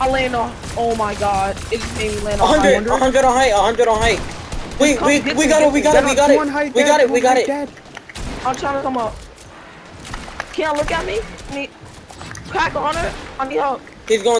I land on. Oh my god. It just made me land on. 100, 100 on height, 100 on height. We, Come we, we got it, we got it, we got it. We got it, we got it. I'm trying to come up. Can't look at me? I need. Crack on her. I need help. He's going